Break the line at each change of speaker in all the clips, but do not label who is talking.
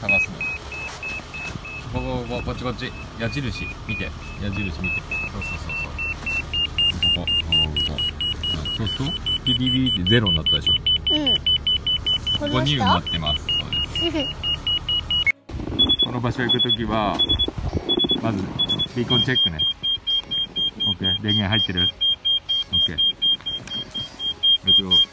探すの。こここここっちこっち。矢印見て。矢印見て。そうそうそうそう。ここ。ここここうんそう。するとビビビってゼロになったでしょ。
うん。
ここに埋まってます。そうです。この場所行くときはまずビーコンチェックね。OK 電源入ってる？OK レッツゴー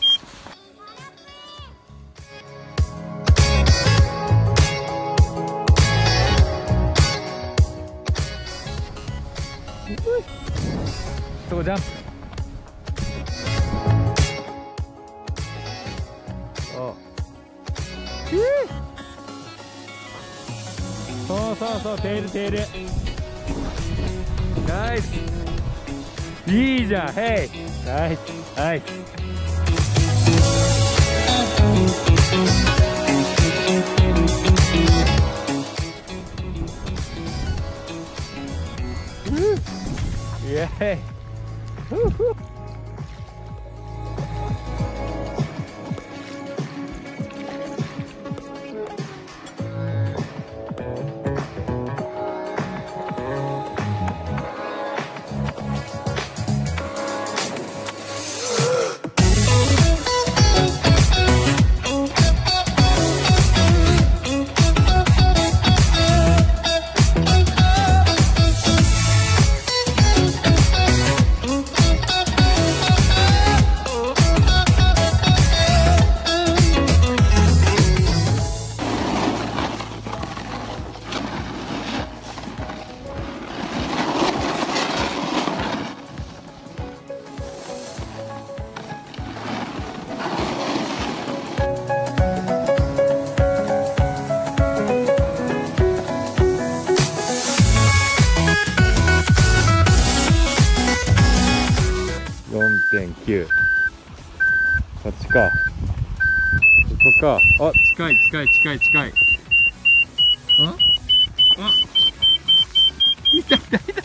そこジャンプそうそうそうテールテール。ナイス。いいじゃん。ヘイ。ナイス。ナイスイエーイ Woo-hoo. 8.98か。ここか。あ近い近い近い近い。あ？あ？いたいたいた。